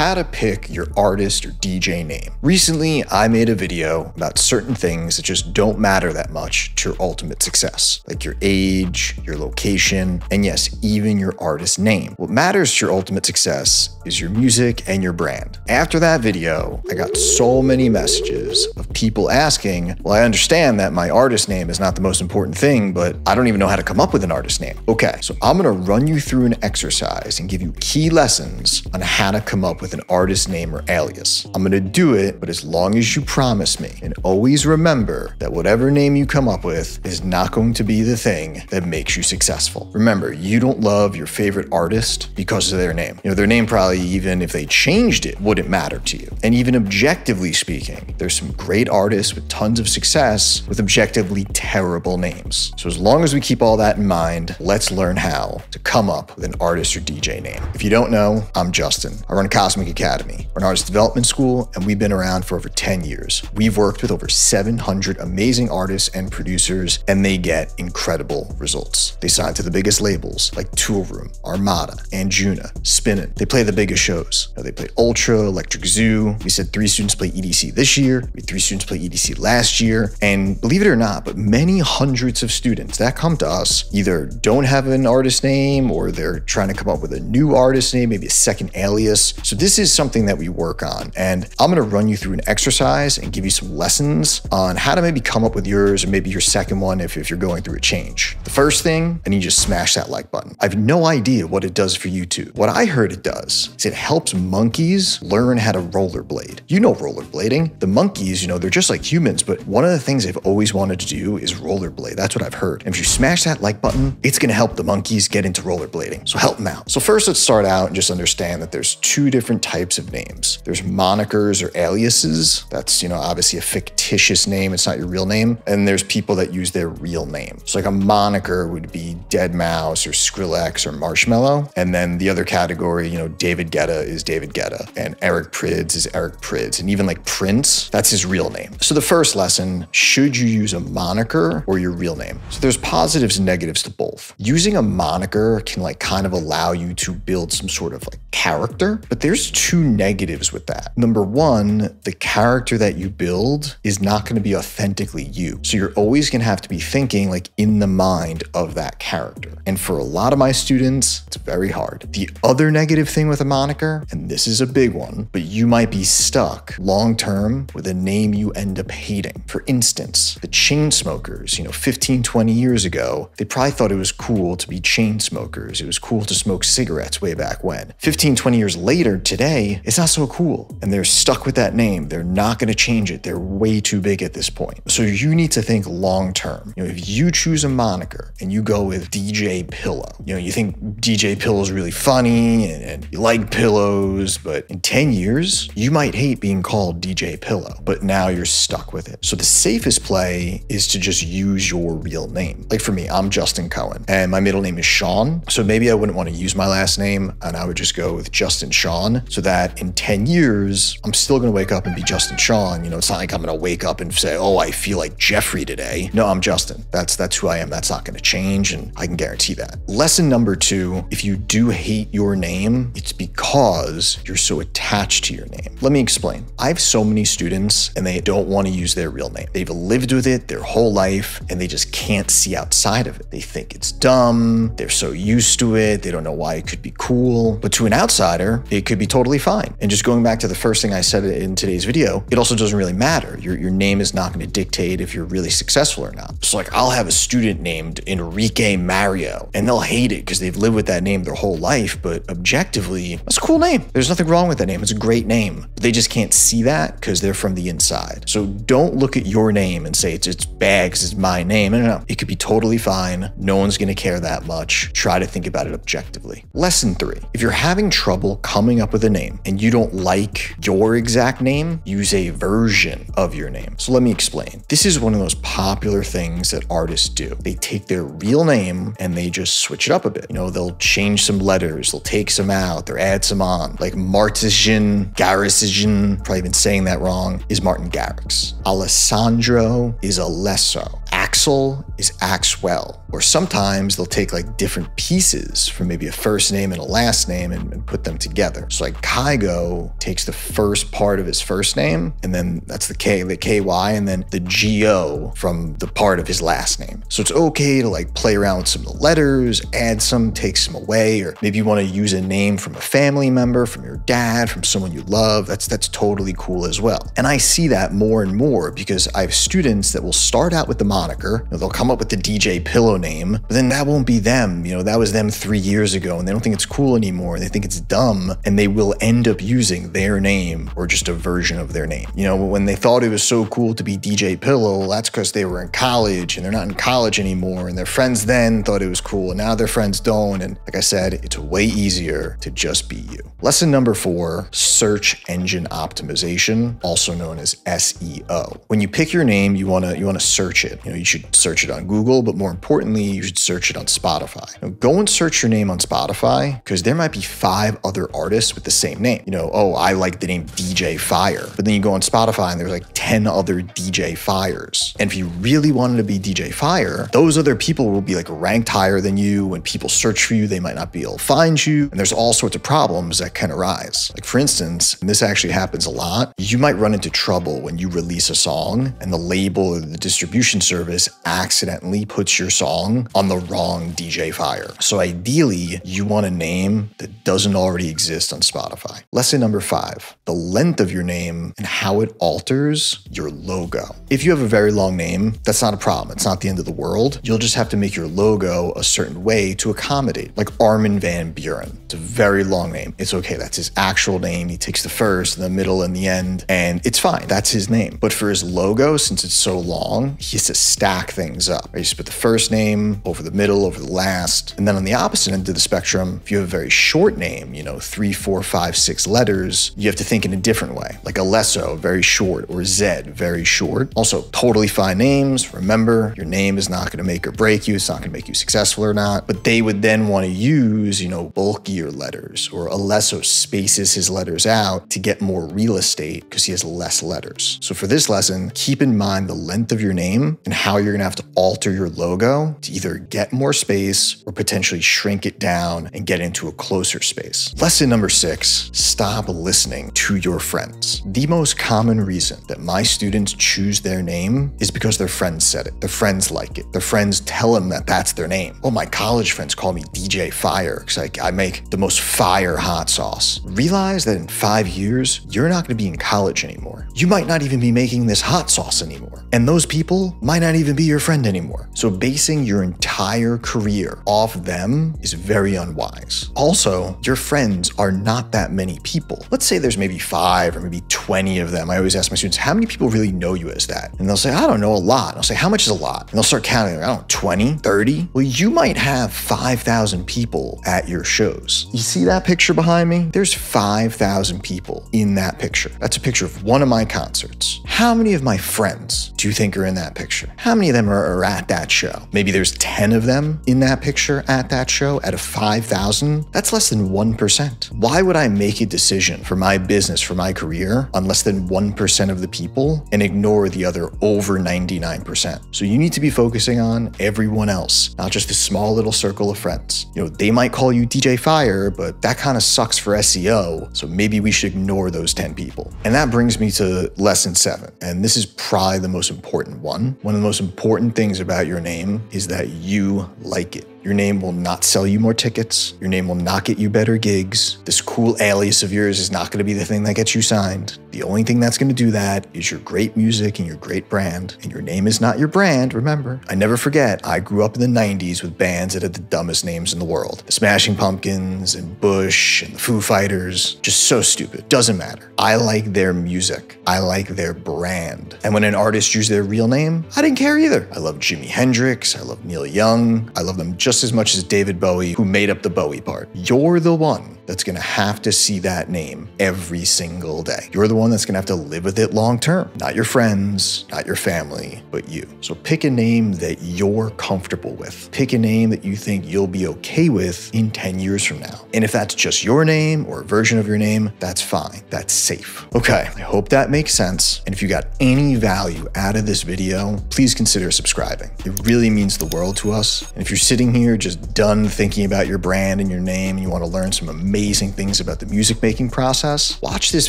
how to pick your artist or DJ name. Recently, I made a video about certain things that just don't matter that much to your ultimate success, like your age, your location, and yes, even your artist name. What matters to your ultimate success is your music and your brand. After that video, I got so many messages of people asking, well, I understand that my artist name is not the most important thing, but I don't even know how to come up with an artist name. Okay, so I'm gonna run you through an exercise and give you key lessons on how to come up with an artist name or alias. I'm gonna do it, but as long as you promise me, and always remember that whatever name you come up with is not going to be the thing that makes you successful. Remember, you don't love your favorite artist because of their name. You know, their name probably, even if they changed it, wouldn't matter to you. And even objectively speaking, there's some great artists with tons of success with objectively terrible names. So as long as we keep all that in mind, let's learn how to come up with an artist or DJ name. If you don't know, I'm Justin. I run Cosmic Academy. We're an artist development school, and we've been around for over 10 years. We've worked with over 700 amazing artists and producers, and they get incredible results. They sign to the biggest labels like Toolroom, Armada, Anjuna, Spinnin. They play the biggest shows. They play Ultra, Electric Zoo. We said three students play EDC this year. We had three students play EDC last year. And believe it or not, but many hundreds of students that come to us either don't have an artist name or they're trying to come up with a new artist name, maybe a second alias. So this is something that we work on. And I'm going to run you through an exercise and give you some lessons on how to maybe come up with yours or maybe your second one if, if you're going through a change. The first thing, I need you to smash that like button. I have no idea what it does for YouTube. What I heard it does is it helps monkeys learn how to rollerblade. You know rollerblading. The monkeys, you know, they're just like humans, but one of the things they've always wanted to do is rollerblade. That's what I've heard. And if you smash that like button, it's going to help the monkeys get into rollerblading. So help them out. So first, let's start out and just understand that there's two different types of names. There's monikers or aliases. That's, you know, obviously a fictitious name. It's not your real name. And there's people that use their real name. So like a moniker would be deadmau5 or Skrillex or Marshmello. And then the other category, you know, David Guetta is David Guetta and Eric Prydz is Eric Prydz. And even like Prince, that's his real name. So the first lesson, should you use a moniker or your real name? So there's positives and negatives to both. Using a moniker can like kind of allow you to build some sort of like character, but there's two negatives with that. Number one, the character that you build is not going to be authentically you. So you're always going to have to be thinking like in the mind of that character. And for a lot of my students, it's very hard. The other negative thing with a moniker, and this is a big one, but you might be stuck long term with a name you end up hating. For instance, the Chainsmokers, you know, 15, 20 years ago, they probably thought it was cool to be chain smokers. It was cool to smoke cigarettes way back when. 15, 20 years later, today, it's not so cool. And they're stuck with that name. They're not going to change it. They're way too big at this point. So you need to think long term. You know, if you choose a moniker and you go with DJ Pillow, you know, you think DJ Pillow is really funny and, and you like pillows, but in 10 years, you might hate being called DJ Pillow, but now you're stuck with it. So the safest play is to just use your real name. Like for me, I'm Justin Cohen and my middle name is Sean. So maybe I wouldn't want to use my last name and I would just go with Justin Sean so that in 10 years, I'm still going to wake up and be Justin Sean. You know, it's not like I'm going to wake up and say, oh, I feel like Jeffrey today. No, I'm Justin. That's, that's who I am. That's not going to change. And I can guarantee that. Lesson number two, if you do hate your name, it's because you're so attached to your name. Let me explain. I have so many students and they don't want to use their real name. They've lived with it their whole life and they just can't see outside of it. They think it's dumb. They're so used to it. They don't know why it could be cool. But to an outsider, it could be totally fine. And just going back to the first thing I said in today's video, it also doesn't really matter. Your, your name is not going to dictate if you're really successful or not. So like I'll have a student named Enrique Mario and they'll hate it because they've lived with that name their whole life. But objectively, that's a cool name. There's nothing wrong with that name. It's a great name. But they just can't see that because they're from the inside. So don't look at your name and say it's, it's because it's my name. No, no, no. It could be totally fine. No one's going to care that much. Try to think about it objectively. Lesson three if you're having trouble coming up with a name and you don't like your exact name, use a version of your name. So let me explain. This is one of those popular things that artists do. They take their real name and they just switch it up a bit. You know, they'll change some letters, they'll take some out, they'll add some on. Like Martisian, Garrisian, probably been saying that wrong, is Martin Garrix. Alessandro is Alesso. Axel is Axwell. Or sometimes they'll take like different pieces from maybe a first name and a last name and, and put them together. So like Kygo takes the first part of his first name, and then that's the K, the KY, and then the GO from the part of his last name. So it's okay to like play around with some of the letters, add some, take some away, or maybe you want to use a name from a family member, from your dad, from someone you love. That's that's totally cool as well. And I see that more and more because I have students that will start out with the moniker, you know, they'll come up with the DJ Pillow name, but then that won't be them. You know, that was them three years ago, and they don't think it's cool anymore. They think it's dumb, and they will end up using their name or just a version of their name. You know, when they thought it was so cool to be DJ Pillow, that's because they were in college and they're not in college anymore, and their friends then thought it was cool, and now their friends don't. And like I said, it's way easier to just be you. Lesson number four search engine optimization, also known as SEO. When you pick your name, you want to you want to search it. You you should search it on Google, but more importantly, you should search it on Spotify. Now, go and search your name on Spotify because there might be five other artists with the same name. You know, oh, I like the name DJ Fire, but then you go on Spotify and there's like 10 other DJ Fires. And if you really wanted to be DJ Fire, those other people will be like ranked higher than you. When people search for you, they might not be able to find you. And there's all sorts of problems that can arise. Like for instance, this actually happens a lot, you might run into trouble when you release a song and the label or the distribution service accidentally puts your song on the wrong DJ Fire. So ideally, you want a name that doesn't already exist on Spotify. Lesson number five, the length of your name and how it alters your logo. If you have a very long name, that's not a problem. It's not the end of the world. You'll just have to make your logo a certain way to accommodate, like Armin van Buuren. It's a very long name. It's okay. That's his actual name. He takes the first, the middle, and the end, and it's fine. That's his name. But for his logo, since it's so long, he has to stack things up. You just put the first name over the middle, over the last. And then on the opposite end of the spectrum, if you have a very short name, you know, three, four, five, six letters, you have to think in a different way. Like Alesso, very short, or Zedd, very short. Also, totally fine names. Remember, your name is not going to make or break you. It's not going to make you successful or not. But they would then want to use, you know, bulkier letters, or Alesso spaces his letters out to get more real estate because he has less letters. So for this lesson, keep in mind the length of your name and how you're going to have to alter your logo to either get more space or potentially shrink it down and get into a closer space. Lesson number six, stop listening to your friends. The most common reason that my students choose their name is because their friends said it. Their friends like it. Their friends tell them that that's their name. Oh, my college friends call me DJ Fire because I, I make the most fire hot sauce. Realize that in five years, you're not going to be in college anymore. You might not even be making this hot sauce anymore. And those people might not even be your friend anymore. So basing your entire career off them is very unwise. Also, your friends are not that many people. Let's say there's maybe five or maybe 20 of them. I always ask my students, how many people really know you as that? And they'll say, I don't know, a lot. And I'll say, how much is a lot? And they'll start counting, I don't know, 20, 30? Well, you might have 5,000 people at your shows. You see that picture behind me? There's 5,000 people in that picture. That's a picture of one of my concerts. How many of my friends do you think are in that picture? How many of them are, are at that show? Maybe there's 10 of them in that picture at that show out of 5,000. That's less than 1%. Why would I make a decision for my business, for my career, on less than 1% of the people and ignore the other over 99%? So you need to be focusing on everyone else, not just a small little circle of friends. You know, they might call you DJ Fire, but that kind of sucks for SEO. So maybe we should ignore those 10 people. And that brings me to lesson seven. And this is probably the most important one. One of the most important things about your name is that you like it. Your name will not sell you more tickets. Your name will not get you better gigs. This cool alias of yours is not going to be the thing that gets you signed. The only thing that's going to do that is your great music and your great brand. And your name is not your brand, remember. I never forget, I grew up in the 90s with bands that had the dumbest names in the world. The Smashing Pumpkins and Bush and the Foo Fighters. Just so stupid. Doesn't matter. I like their music. I like their brand. And when an artist used their real name, I didn't care either. I love Jimi Hendrix. I love Neil Young. I love them just just as much as David Bowie, who made up the Bowie part. You're the one that's going to have to see that name every single day. You're the one that's going to have to live with it long term. Not your friends, not your family, but you. So pick a name that you're comfortable with. Pick a name that you think you'll be okay with in 10 years from now. And if that's just your name or a version of your name, that's fine. That's safe. Okay, I hope that makes sense. And if you got any value out of this video, please consider subscribing. It really means the world to us. And if you're sitting here just done thinking about your brand and your name and you want to learn some amazing things about the music making process, watch this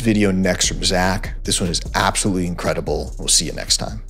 video next from Zach. This one is absolutely incredible. We'll see you next time.